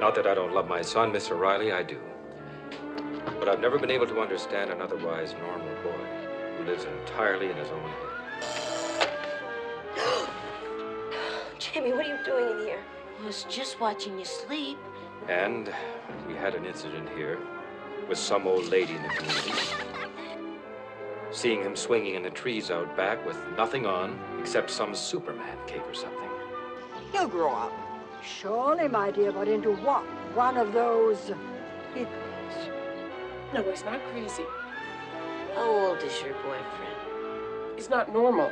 Not that I don't love my son, Miss O'Reilly, I do. But I've never been able to understand an otherwise normal boy who lives entirely in his own head. Jamie, what are you doing in here? I was just watching you sleep. And we had an incident here with some old lady in the community. Seeing him swinging in the trees out back with nothing on except some Superman cape or something. He'll grow up. Surely, my dear, but into what? One of those hippies. No, he's not crazy. How old is your boyfriend? He's not normal.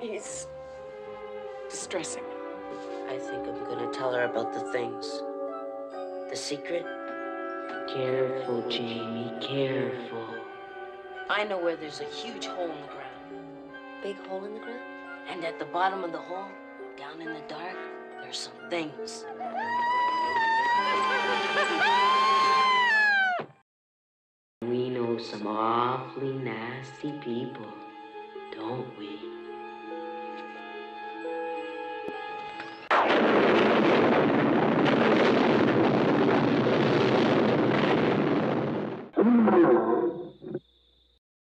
He's distressing. I think I'm gonna tell her about the things. The secret? Careful, Jamie, careful. I know where there's a huge hole in the ground. Big hole in the ground? And at the bottom of the hole, down in the dark, there's some things. We know some awfully nasty people, don't we?